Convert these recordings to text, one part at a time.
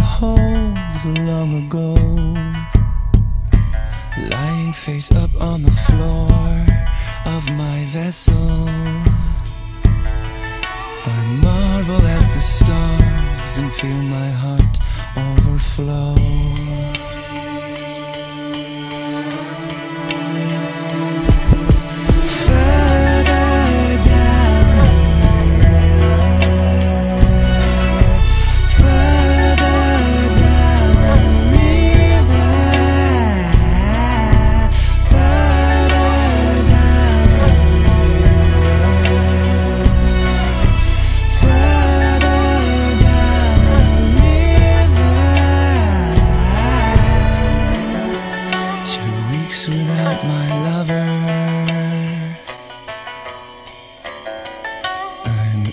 holds long ago. Lying face up on the floor of my vessel. I marvel at the stars and feel my heart overflow.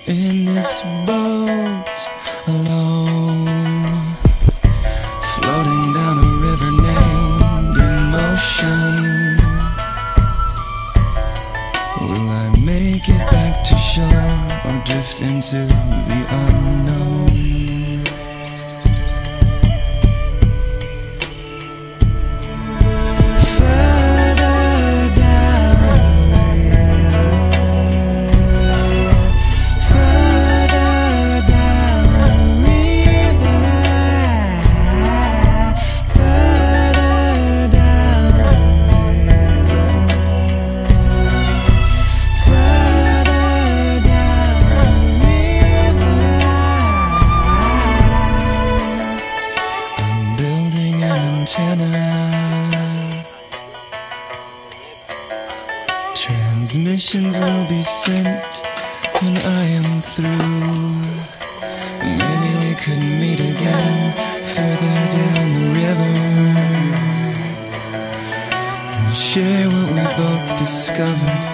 In this boat alone, floating down a river named Emotion. Will I make it back to shore or drift into the unknown? Transmissions will be sent when I am through. Maybe we could meet again further down the river and share what we both discovered